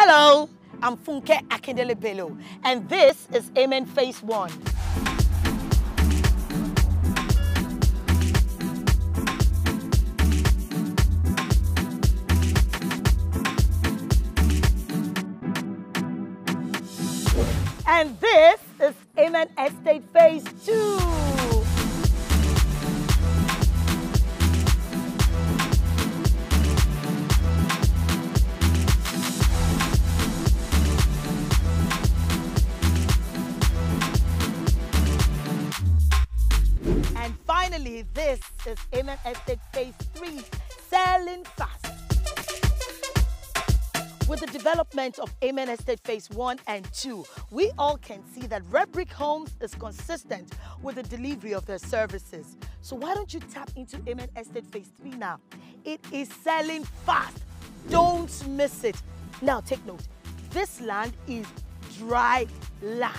Hello, I'm Funke Akindele Bello, and this is Amen Phase 1. And this is Amen Estate Phase 2. Finally, this is Amen Estate Phase 3, selling fast. With the development of Amen Estate Phase 1 and 2, we all can see that Red Brick Homes is consistent with the delivery of their services. So why don't you tap into Amen Estate Phase 3 now? It is selling fast. Don't miss it. Now take note, this land is dry land.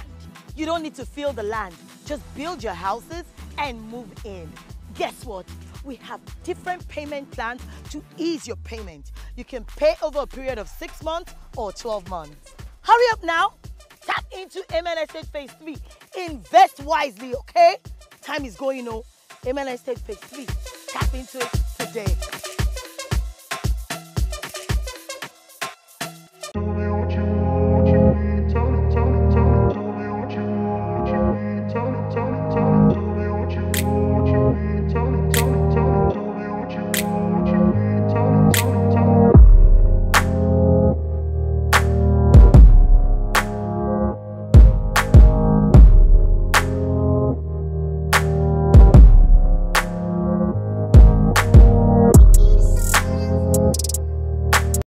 You don't need to fill the land. Just build your houses and move in. Guess what? We have different payment plans to ease your payment. You can pay over a period of six months or 12 months. Hurry up now. Tap into Estate Phase 3. Invest wisely, okay? Time is going, you know. Amen Estate Phase 3. Tap into it today.